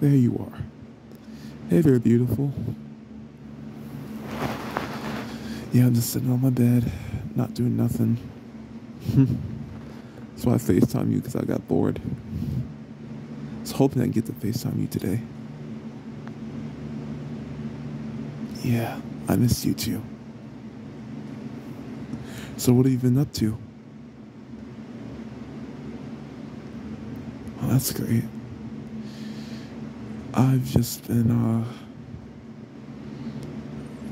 There you are. Hey there, beautiful. Yeah, I'm just sitting on my bed, not doing nothing. That's why I FaceTime you, because I got bored. I was hoping I'd get to FaceTime you today. Yeah, I missed you too. So what have you been up to? Oh, that's great. I've just been uh,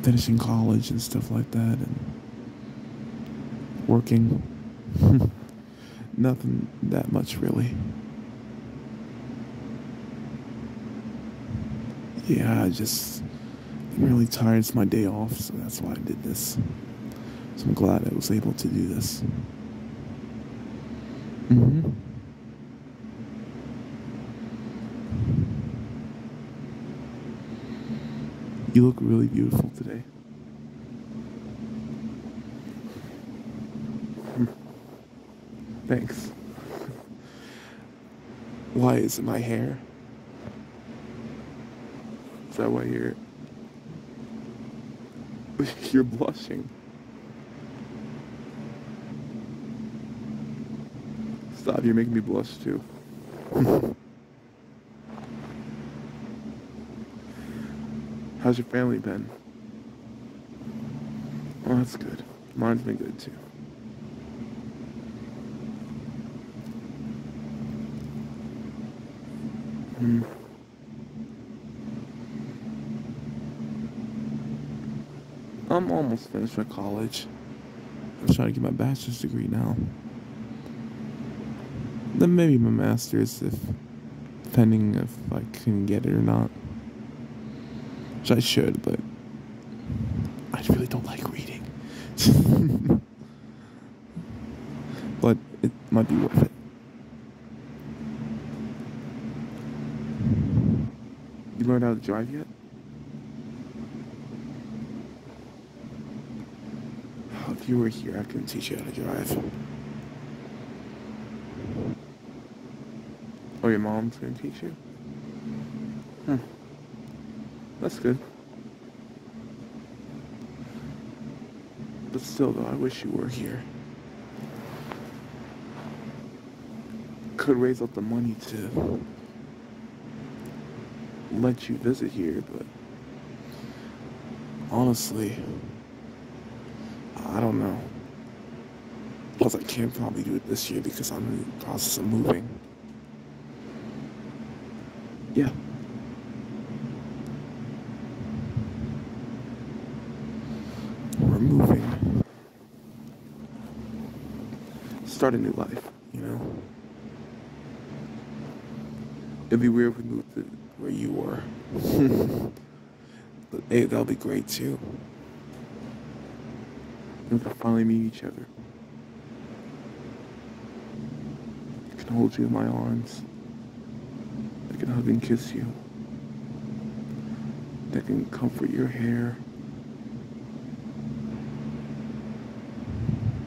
finishing college and stuff like that and working. Nothing that much really. Yeah, I just I'm really tired. It's my day off, so that's why I did this. So I'm glad I was able to do this. Mm-hmm. You look really beautiful today. Hmm. Thanks. Why is it my hair? Is that why you're you're blushing? Stop, you're making me blush too. How's your family been? Oh, that's good. Mine's been good too. Hmm. I'm almost finished with college. I'm trying to get my bachelor's degree now. Then maybe my master's if depending if I can get it or not. Which I should, but I really don't like reading. but it might be worth it. You learned how to drive yet? If you were here, I could teach you how to drive. Oh, your mom's gonna teach you? Hmm. That's good. But still, though, I wish you were here. Could raise up the money to let you visit here, but honestly, I don't know. Plus, I can't probably do it this year because I'm in the process of moving. Yeah. We're moving. Start a new life, you know? It'd be weird if we moved to where you were. but hey, that'll be great too. We can finally meet each other. I can hold you in my arms. I can hug and kiss you. I can comfort your hair.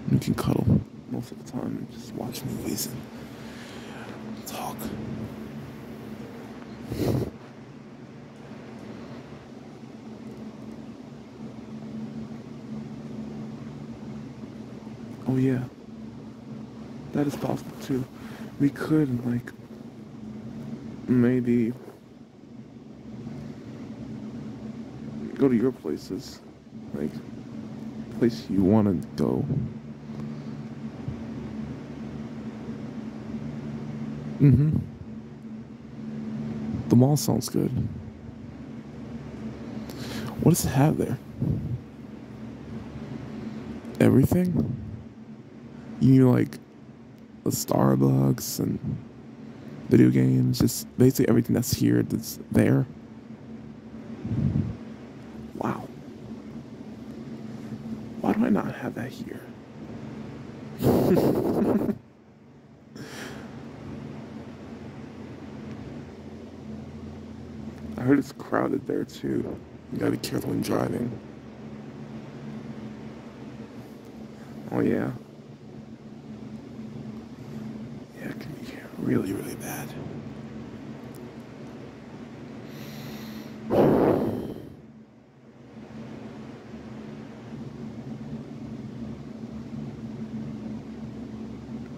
We can cuddle most of the time and just watch movies and talk. Oh yeah. That is possible too. We could like maybe go to your places. Like place you wanna go. Mm-hmm. The mall sounds good. What does it have there? Everything? You know, like the Starbucks and video games, just basically everything that's here that's there. Wow. Why do I not have that here? heard it's crowded there too. You gotta be careful when driving. Oh yeah. Yeah, it can be really, really bad.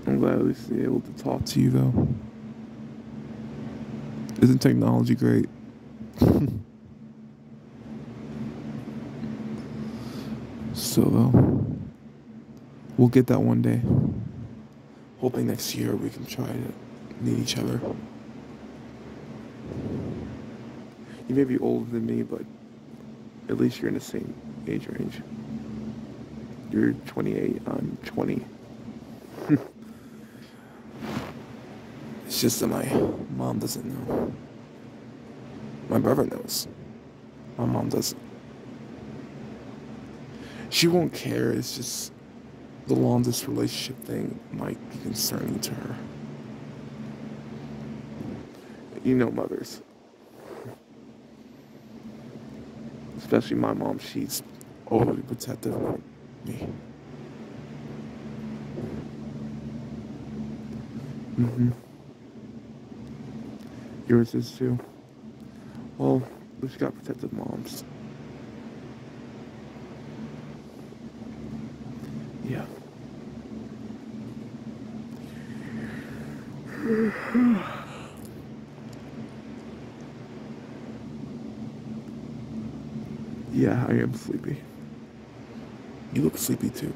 I'm glad at least they're able to talk to you though. Isn't technology great? so though, we'll get that one day. Hoping next year we can try to meet each other. You may be older than me, but at least you're in the same age range. You're 28, I'm 20. it's just that my mom doesn't know. My brother knows. My mom doesn't. She won't care, it's just the longest relationship thing might be concerning to her. You know mothers. Especially my mom, she's overly protective of me. Mm-hmm. Yours is too. Well, we've got protective moms. Yeah. yeah, I am sleepy. You look sleepy too.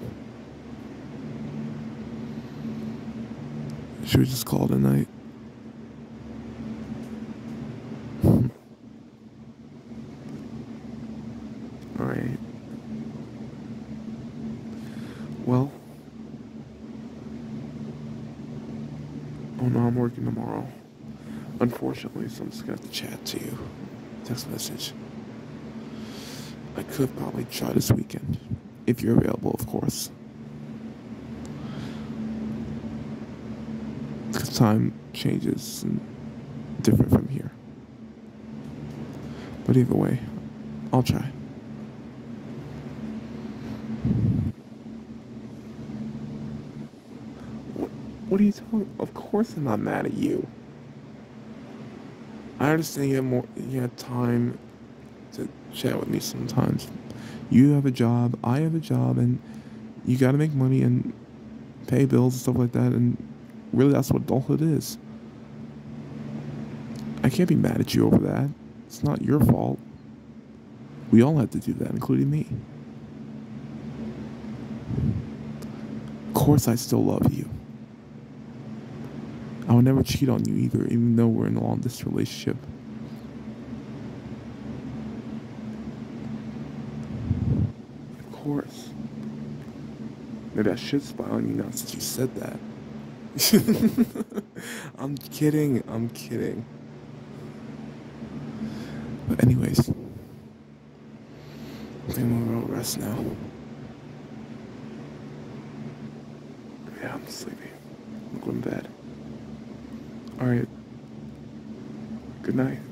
Should we just call it a night? Alright. Well. Oh no, I'm working tomorrow. Unfortunately, so I'm just gonna have to chat to you. Text message. I could probably try this weekend. If you're available, of course. Because time changes and different from here. But either way, I'll try. What, are you talking? Of course, I'm not mad at you. I understand you have more. You have time to chat with me sometimes. You have a job, I have a job, and you got to make money and pay bills and stuff like that. And really, that's what adulthood is. I can't be mad at you over that. It's not your fault. We all have to do that, including me. Of course, I still love you. I would never cheat on you either, even though we're in a long distance relationship. Of course. Maybe I should spy on you now since you said that. I'm kidding. I'm kidding. But anyways, I think gonna rest now. Yeah, I'm sleepy. I'm going to bed. All right. Good night.